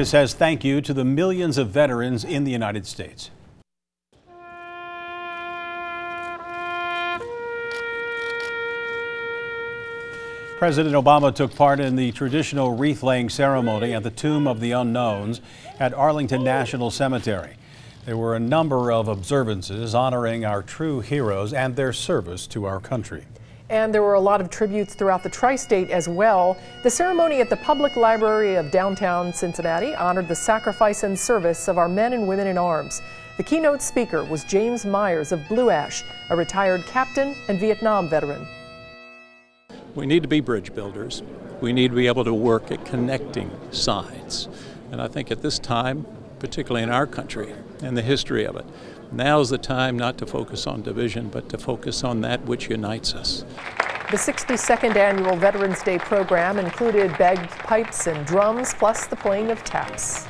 America says thank you to the millions of veterans in the United States. President Obama took part in the traditional wreath laying ceremony at the Tomb of the Unknowns at Arlington National Cemetery. There were a number of observances honoring our true heroes and their service to our country. And there were a lot of tributes throughout the tri state as well. The ceremony at the Public Library of downtown Cincinnati honored the sacrifice and service of our men and women in arms. The keynote speaker was James Meyers of Blue Ash, a retired captain and Vietnam veteran. We need to be bridge builders. We need to be able to work at connecting sides. And I think at this time, particularly in our country and the history of it, now is the time not to focus on division, but to focus on that which unites us. The 62nd annual Veterans Day program included bagpipes and drums, plus the playing of taps.